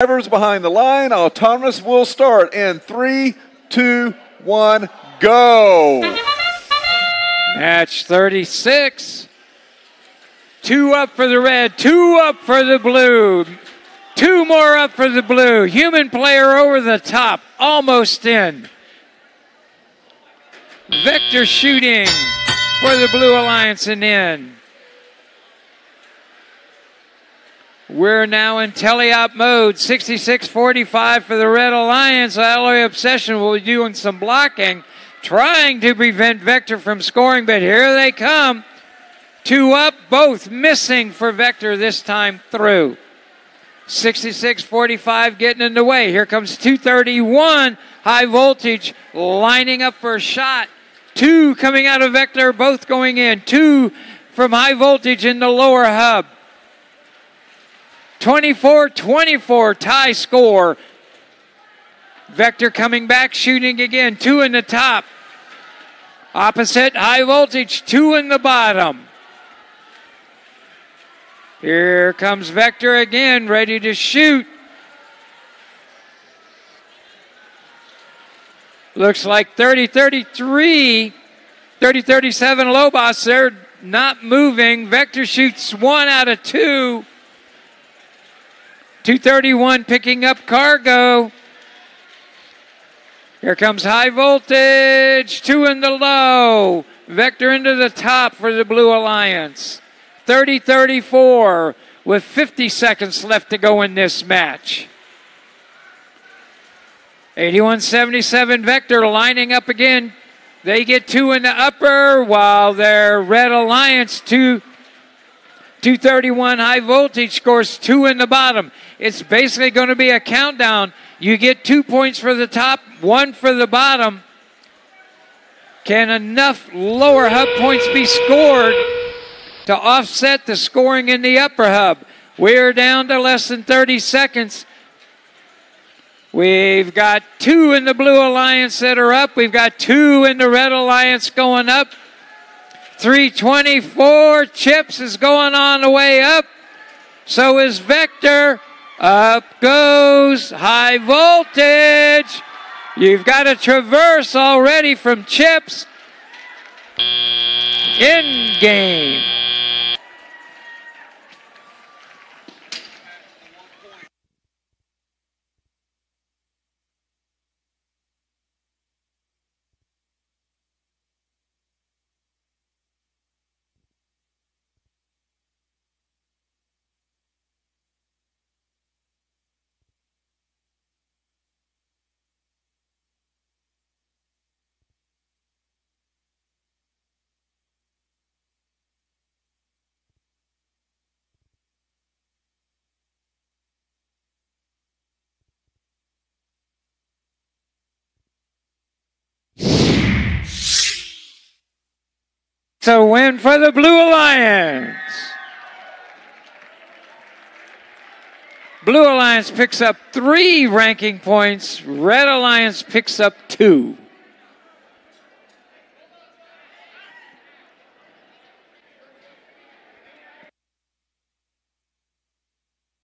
Drivers behind the line. Autonomous will start in three, two, one, go. Match 36. Two up for the red, two up for the blue. Two more up for the blue. Human player over the top, almost in. Vector shooting for the Blue Alliance and in. We're now in teleop mode. 66-45 for the Red Alliance. Alloy Obsession will be doing some blocking, trying to prevent Vector from scoring, but here they come. Two up, both missing for Vector this time through. 66-45 getting in the way. Here comes 231, high voltage, lining up for a shot. Two coming out of Vector, both going in. Two from high voltage in the lower hub. 24 24 tie score. Vector coming back, shooting again. Two in the top. Opposite, high voltage, two in the bottom. Here comes Vector again, ready to shoot. Looks like 30 33, 30 37 Lobos. They're not moving. Vector shoots one out of two. 231 picking up cargo. Here comes high voltage, two in the low. Vector into the top for the Blue Alliance. 30 34 with 50 seconds left to go in this match. 81 77 Vector lining up again. They get two in the upper while their Red Alliance, two, 231 high voltage, scores two in the bottom. It's basically going to be a countdown. You get two points for the top, one for the bottom. Can enough lower hub points be scored to offset the scoring in the upper hub? We're down to less than 30 seconds. We've got two in the Blue Alliance that are up. We've got two in the Red Alliance going up. 324 chips is going on the way up. So is Vector. Up goes high voltage. You've got a traverse already from chips. In game. It's a win for the Blue Alliance. Blue Alliance picks up three ranking points. Red Alliance picks up two.